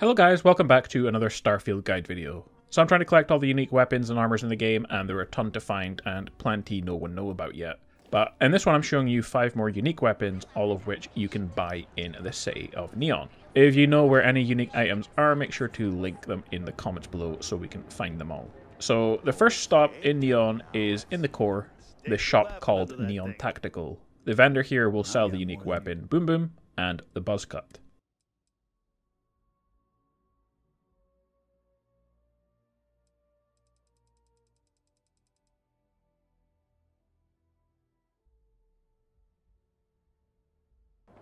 Hello guys, welcome back to another Starfield guide video. So I'm trying to collect all the unique weapons and armors in the game, and there are a ton to find, and plenty no one know about yet. But in this one I'm showing you 5 more unique weapons, all of which you can buy in the city of Neon. If you know where any unique items are, make sure to link them in the comments below so we can find them all. So the first stop in Neon is in the core, the shop called Neon Tactical. The vendor here will sell the unique weapon Boom Boom and the Buzz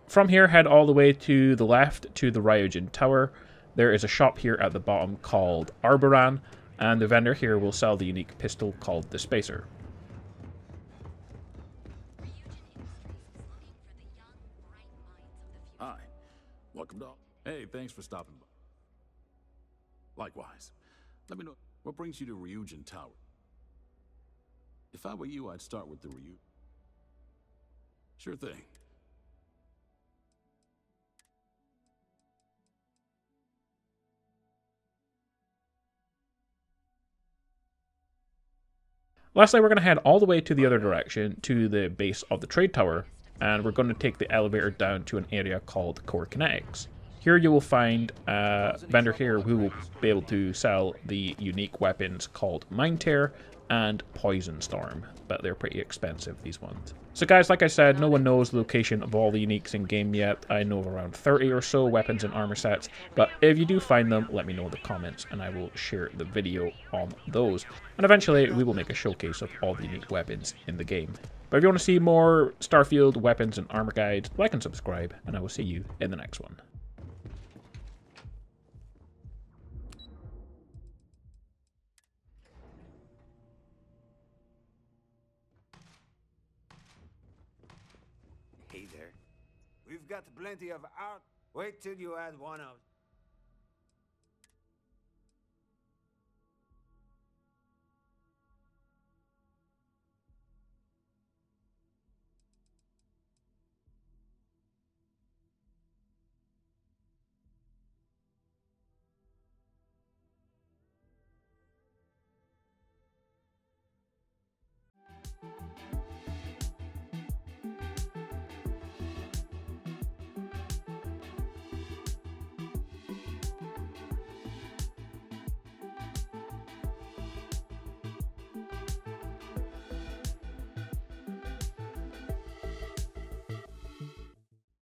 From here, head all the way to the left to the Ryujin Tower. There is a shop here at the bottom called Arboran, and the vendor here will sell the unique pistol called the Spacer. Hi. Welcome to... Hey, thanks for stopping by. Likewise. Let me know, what brings you to Ryujin Tower? If I were you, I'd start with the Ryu... Sure thing. Lastly, we're going to head all the way to the other direction, to the base of the trade tower, and we're going to take the elevator down to an area called Core Kinetics. Here you will find a vendor here who will be able to sell the unique weapons called Mindtear and Poisonstorm, but they're pretty expensive, these ones. So guys, like I said, no one knows the location of all the uniques in game yet. I know of around 30 or so weapons and armor sets, but if you do find them, let me know in the comments and I will share the video on those. And eventually, we will make a showcase of all the unique weapons in the game. But if you want to see more Starfield weapons and armor guides, like and subscribe, and I will see you in the next one. Got plenty of art. Wait till you add one of